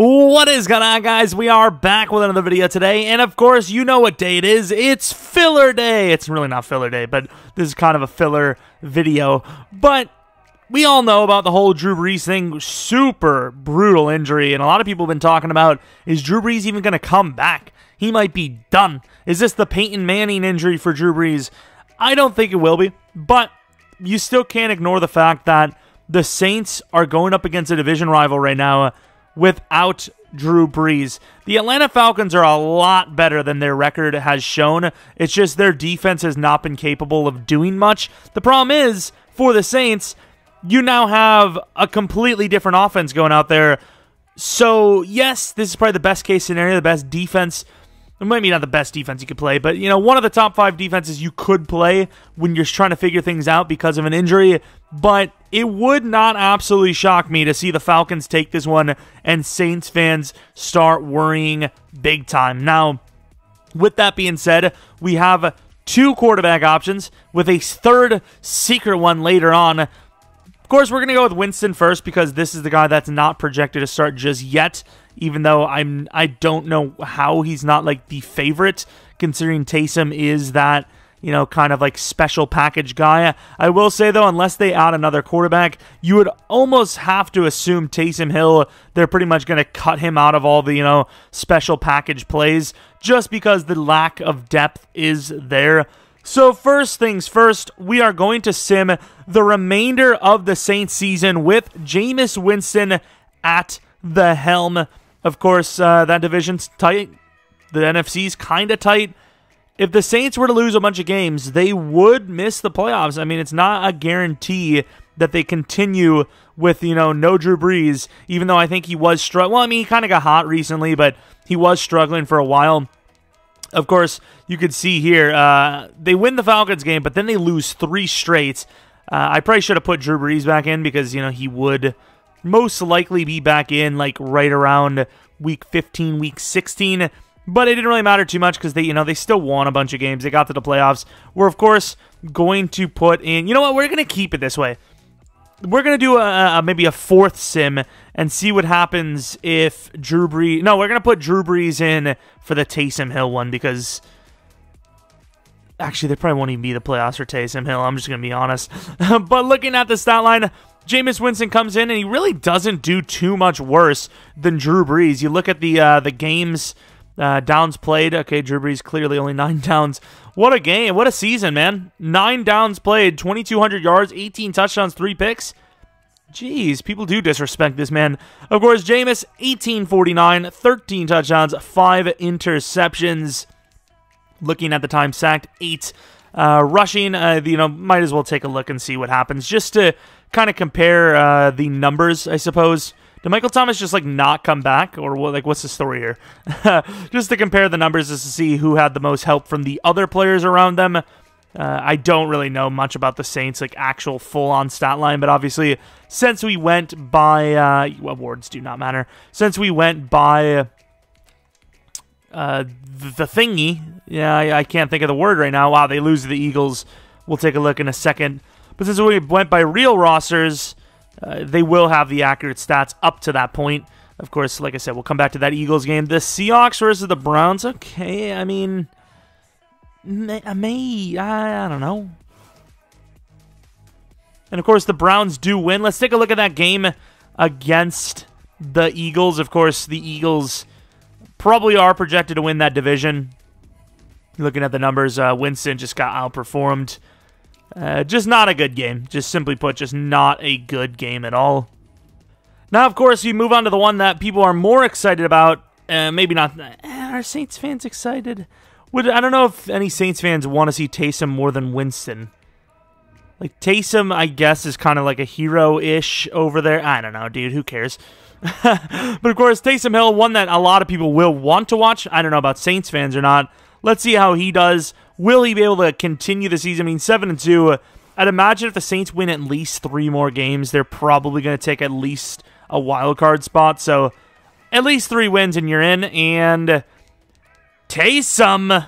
What is going on, guys? We are back with another video today, and of course, you know what day it is. It's filler day. It's really not filler day, but this is kind of a filler video. But we all know about the whole Drew Brees thing. Super brutal injury, and a lot of people have been talking about is Drew Brees even going to come back? He might be done. Is this the Peyton Manning injury for Drew Brees? I don't think it will be, but you still can't ignore the fact that the Saints are going up against a division rival right now without Drew Brees. The Atlanta Falcons are a lot better than their record has shown. It's just their defense has not been capable of doing much. The problem is, for the Saints, you now have a completely different offense going out there. So, yes, this is probably the best case scenario, the best defense maybe not the best defense you could play, but you know, one of the top five defenses you could play when you're trying to figure things out because of an injury. But it would not absolutely shock me to see the Falcons take this one and Saints fans start worrying big time. Now, with that being said, we have two quarterback options with a third secret one later on. Of course, we're going to go with Winston first because this is the guy that's not projected to start just yet even though I'm I don't know how he's not like the favorite considering Taysom is that you know, kind of like special package guy. I will say though, unless they add another quarterback, you would almost have to assume Taysom Hill, they're pretty much going to cut him out of all the, you know, special package plays just because the lack of depth is there. So, first things first, we are going to sim the remainder of the Saints season with Jameis Winston at the helm. Of course, uh, that division's tight. The NFC's kind of tight. If the Saints were to lose a bunch of games, they would miss the playoffs. I mean, it's not a guarantee that they continue with, you know, no Drew Brees, even though I think he was struggling. Well, I mean, he kind of got hot recently, but he was struggling for a while. Of course, you could see here, uh, they win the Falcons game, but then they lose three straight. Uh, I probably should have put Drew Brees back in because, you know, he would most likely be back in like right around week 15, week 16. But it didn't really matter too much because they, you know, they still won a bunch of games. They got to the playoffs. We're of course going to put in. You know what? We're going to keep it this way. We're going to do a, a, maybe a fourth sim and see what happens if Drew Brees. No, we're going to put Drew Brees in for the Taysom Hill one because actually they probably won't even be the playoffs for Taysom Hill. I'm just going to be honest. but looking at the stat line, Jameis Winston comes in and he really doesn't do too much worse than Drew Brees. You look at the uh, the games uh, downs played. Okay, Drew Brees clearly only nine downs. What a game! What a season, man! Nine downs played, 2,200 yards, 18 touchdowns, three picks. Jeez, people do disrespect this man. Of course, Jameis, 1849, 13 touchdowns, 5 interceptions. Looking at the time sacked, 8. Uh, rushing, uh, you know, might as well take a look and see what happens just to kind of compare uh, the numbers, I suppose. Did Michael Thomas just like not come back, or what, like what's the story here? just to compare the numbers, just to see who had the most help from the other players around them. Uh, I don't really know much about the Saints, like actual full-on stat line, but obviously, since we went by uh, awards do not matter. Since we went by uh, the thingy, yeah, I, I can't think of the word right now. Wow, they lose to the Eagles. We'll take a look in a second. But since we went by real rosters, uh, they will have the accurate stats up to that point. Of course, like I said, we'll come back to that Eagles game. The Seahawks versus the Browns. Okay, I mean, may, uh, may I, I don't know. And of course, the Browns do win. Let's take a look at that game against the Eagles. Of course, the Eagles probably are projected to win that division. Looking at the numbers, uh, Winston just got outperformed. Uh, just not a good game. Just simply put, just not a good game at all. Now, of course, you move on to the one that people are more excited about. Uh, maybe not. Uh, are Saints fans excited? Would I don't know if any Saints fans want to see Taysom more than Winston. Like Taysom, I guess, is kind of like a hero-ish over there. I don't know, dude. Who cares? but of course, Taysom Hill, one that a lot of people will want to watch. I don't know about Saints fans or not. Let's see how he does. Will he be able to continue the season? I mean, seven and two. I'd imagine if the Saints win at least three more games, they're probably going to take at least a wild card spot. So at least three wins and you're in. And Taysom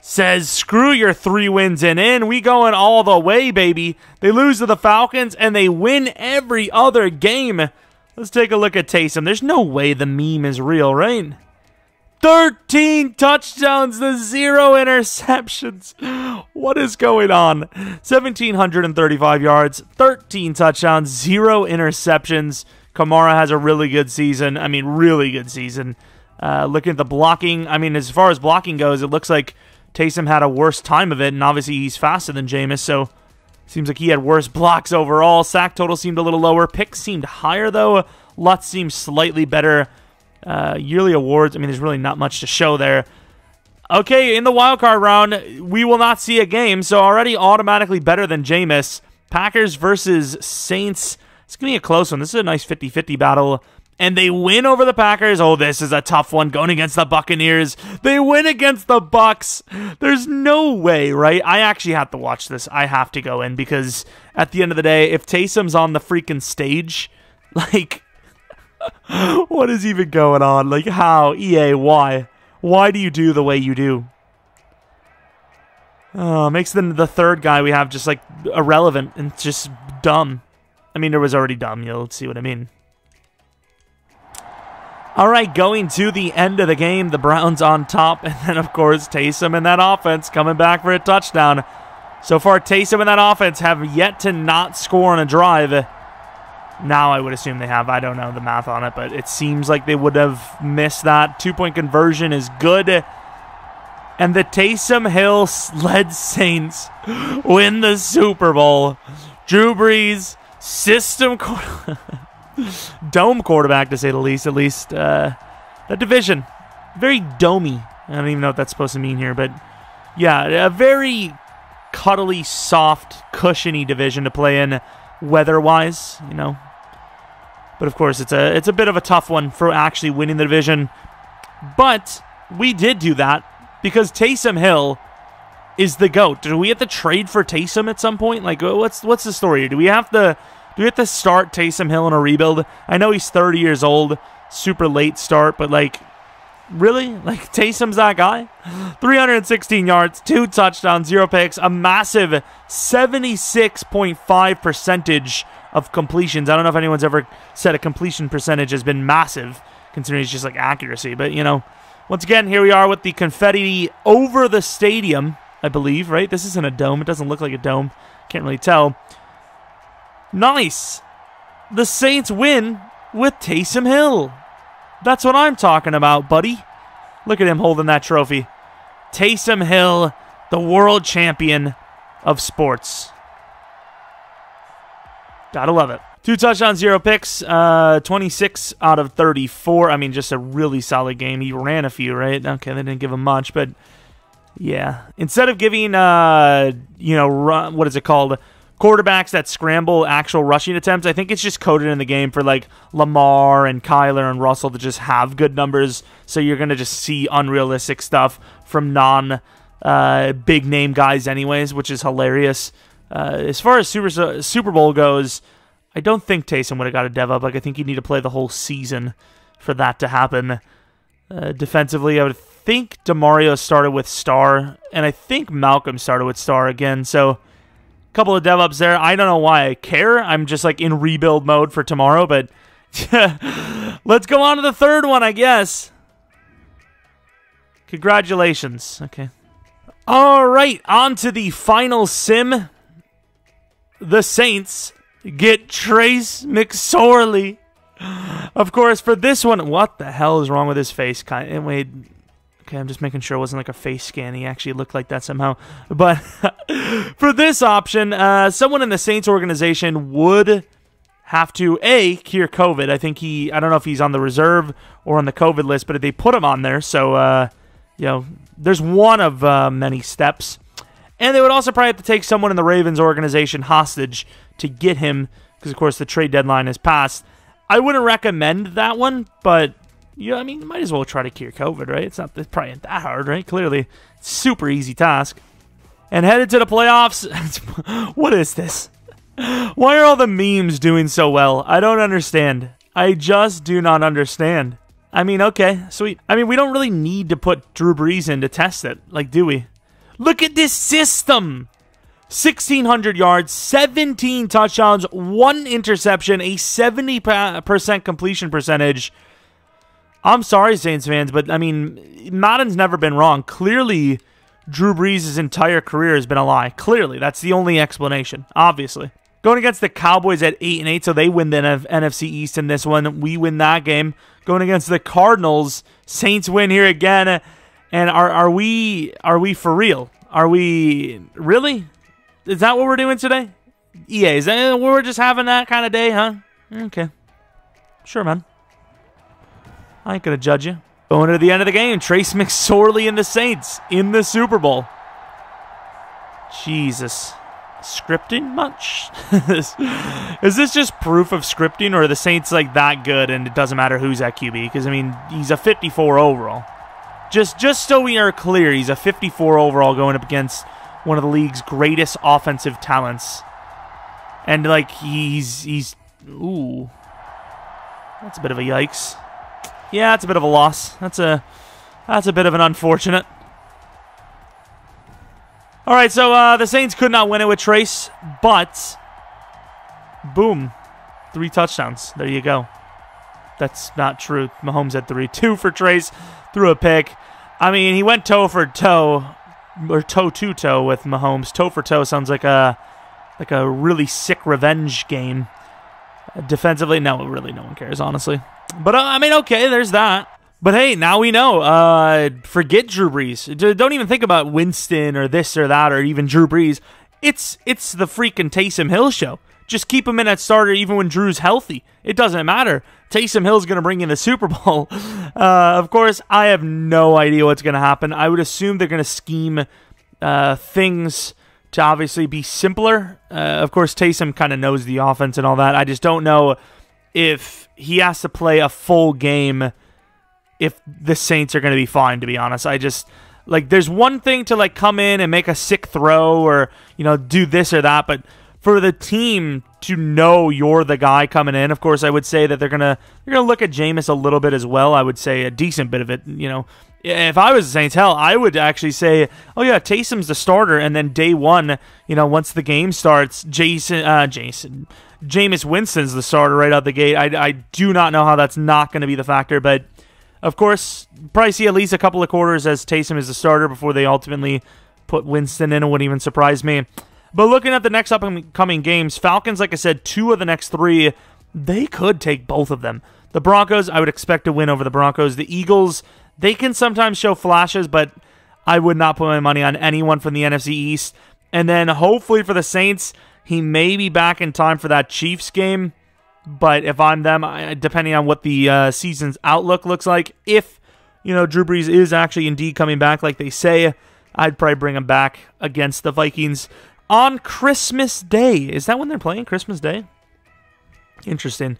says, "Screw your three wins and in. We going all the way, baby." They lose to the Falcons and they win every other game. Let's take a look at Taysom. There's no way the meme is real, right? 13 touchdowns to zero interceptions. What is going on? 1,735 yards, 13 touchdowns, zero interceptions. Kamara has a really good season. I mean, really good season. Uh, looking at the blocking, I mean, as far as blocking goes, it looks like Taysom had a worse time of it, and obviously he's faster than Jameis, so seems like he had worse blocks overall. Sack total seemed a little lower. Picks seemed higher, though. Lutz seems slightly better. Uh, yearly awards, I mean, there's really not much to show there. Okay, in the wildcard round, we will not see a game, so already automatically better than Jameis. Packers versus Saints. It's going to be a close one. This is a nice 50 50 battle and they win over the Packers. Oh, this is a tough one going against the Buccaneers. They win against the Bucks. There's no way, right? I actually have to watch this. I have to go in because at the end of the day, if Taysom's on the freaking stage, like what is even going on? Like how EA why? Why do you do the way you do? Oh, makes the the third guy we have just like irrelevant and just dumb. I mean, it was already dumb. You'll see what I mean. All right, going to the end of the game, the Browns on top, and then, of course, Taysom and that offense coming back for a touchdown. So far, Taysom and that offense have yet to not score on a drive. Now, I would assume they have. I don't know the math on it, but it seems like they would have missed that. Two point conversion is good. And the Taysom Hill led Saints win the Super Bowl. Drew Brees, system. dome quarterback, to say the least. At least uh, that division, very domey. I don't even know what that's supposed to mean here, but yeah, a very cuddly, soft, cushiony division to play in weather-wise. You know, but of course, it's a it's a bit of a tough one for actually winning the division. But we did do that because Taysom Hill is the goat. Do we have to trade for Taysom at some point? Like, uh, what's what's the story? Do we have to do we have to start Taysom Hill in a rebuild? I know he's 30 years old, super late start, but like, really? Like, Taysom's that guy? 316 yards, two touchdowns, zero picks, a massive 76.5 percentage of completions. I don't know if anyone's ever said a completion percentage has been massive, considering it's just like accuracy, but you know. Once again, here we are with the confetti over the stadium, I believe, right? This isn't a dome. It doesn't look like a dome. Can't really tell. Nice. The Saints win with Taysom Hill. That's what I'm talking about, buddy. Look at him holding that trophy. Taysom Hill, the world champion of sports. Gotta love it. Two touchdowns, zero picks, uh, 26 out of 34. I mean, just a really solid game. He ran a few, right? Okay, they didn't give him much, but yeah. Instead of giving, uh, you know, run, what is it called? quarterbacks that scramble actual rushing attempts. I think it's just coded in the game for like Lamar and Kyler and Russell to just have good numbers. So you're going to just see unrealistic stuff from non uh, big name guys, anyways, which is hilarious. Uh, as far as Super, Super Bowl goes, I don't think Taysom would have got a dev up. Like, I think you need to play the whole season for that to happen. Uh, defensively, I would think Demario started with Star, and I think Malcolm started with Star again. So a couple of dev ups there. I don't know why I care. I'm just like in rebuild mode for tomorrow, but let's go on to the third one, I guess. Congratulations. Okay. All right, on to the final sim. The Saints get Trace McSorley. Of course, for this one, what the hell is wrong with his face? Wait, Okay, I'm just making sure it wasn't like a face scan. He actually looked like that somehow. But for this option, uh, someone in the Saints organization would have to a cure COVID. I think he. I don't know if he's on the reserve or on the COVID list, but they put him on there. So uh, you know, there's one of uh, many steps. And they would also probably have to take someone in the Ravens organization hostage to get him, because of course the trade deadline has passed. I wouldn't recommend that one, but yeah, I mean, you might as well try to cure COVID, right? It's not it's probably that hard, right? Clearly, super easy task. And headed to the playoffs. what is this? Why are all the memes doing so well? I don't understand. I just do not understand. I mean, okay, sweet. I mean, we don't really need to put Drew Brees in to test it, like, do we? Look at this system. 1,600 yards, 17 touchdowns, one interception, a 70% completion percentage. I'm sorry, Saints fans, but I mean, Madden's never been wrong. Clearly, Drew Brees' entire career has been a lie. Clearly, that's the only explanation, obviously. Going against the Cowboys at 8 and 8, so they win the NFC East in this one. We win that game. Going against the Cardinals, Saints win here again. And are are we are we for real? Are we really? Is that what we're doing today? Yeah, is that we're just having that kind of day, huh? Okay. Sure, man. I ain't gonna judge you. Going to the end of the game, Trace McSorley and the Saints in the Super Bowl. Jesus. Scripting much? is this just proof of scripting, or are the Saints like that good and it doesn't matter who's at QB? Because I mean, he's a 54 overall. Just, just so we are clear, he's a 54 overall going up against one of the league's greatest offensive talents. And like he's he's ooh. That's a bit of a yikes. Yeah, that's a bit of a loss. That's a that's a bit of an unfortunate. All right, so uh, the Saints could not win it with Trace, but boom, three touchdowns. There you go. That's not true. Mahomes had three, two for Trace, threw a pick. I mean, he went toe for toe or toe to toe with Mahomes. Toe for toe sounds like a like a really sick revenge game. Defensively, no, really, no one cares, honestly. But uh, I mean, okay, there's that. But hey, now we know. Uh, forget Drew Brees. Don't even think about Winston or this or that or even Drew Brees. It's it's the freaking Taysom Hill show. Just keep him in at starter even when Drew's healthy. It doesn't matter. Taysom Hill's going to bring in the Super Bowl. Uh, of course, I have no idea what's going to happen. I would assume they're going to scheme uh, things to obviously be simpler. Uh, of course, Taysom kind of knows the offense and all that. I just don't know if he has to play a full game if the Saints are going to be fine, to be honest. I just like there's one thing to like come in and make a sick throw or you know do this or that, but for the team to know you're the guy coming in. Of course, I would say that they're gonna they're gonna look at Jameis a little bit as well. I would say a decent bit of it. You know, if I was the Saints, hell, I would actually say, oh yeah, Taysom's the starter, and then day one, you know, once the game starts, Jason, uh, Jason, Jameis Winston's the starter right out the gate. I, I do not know how that's not going to be the factor, but of course, probably see at least a couple of quarters as Taysom is the starter before they ultimately put Winston in. It wouldn't even surprise me. But looking at the next upcoming games, Falcons, like I said, two of the next three, they could take both of them. The Broncos, I would expect to win over the Broncos. The Eagles, they can sometimes show flashes, but I would not put my money on anyone from the NFC East. And then hopefully for the Saints, he may be back in time for that Chiefs game. But if I'm them, depending on what the uh, season's outlook looks like, if you know Drew Brees is actually indeed coming back, like they say, I'd probably bring him back against the Vikings on Christmas Day. Is that when they're playing Christmas Day? Interesting.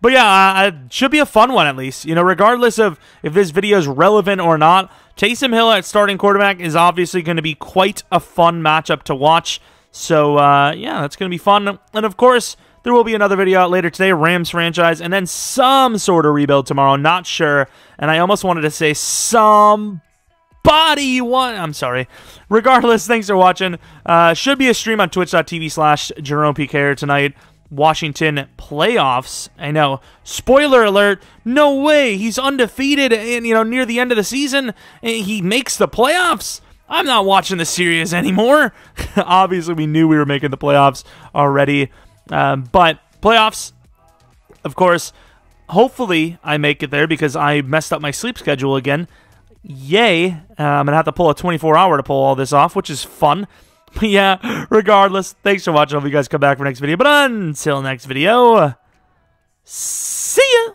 But yeah, uh, it should be a fun one at least. You know, regardless of if this video is relevant or not, Taysom Hill at starting quarterback is obviously going to be quite a fun matchup to watch. So uh, yeah, that's going to be fun. And of course, there will be another video out later today, Rams franchise, and then some sort of rebuild tomorrow. Not sure. And I almost wanted to say some body you want. I'm sorry. Regardless, thanks for watching. Uh, should be a stream on twitch.tv slash Jerome PK tonight. Washington playoffs. I know. Spoiler alert. No way. He's undefeated and you know near the end of the season he makes the playoffs. I'm not watching the series anymore. Obviously, we knew we were making the playoffs already. Um, but playoffs, of course, hopefully I make it there because I messed up my sleep schedule again. Yay. Uh, I'm going to have to pull a 24 hour to pull all this off, which is fun. But yeah, regardless, thanks for watching. I hope you guys come back for next video. But until next video, see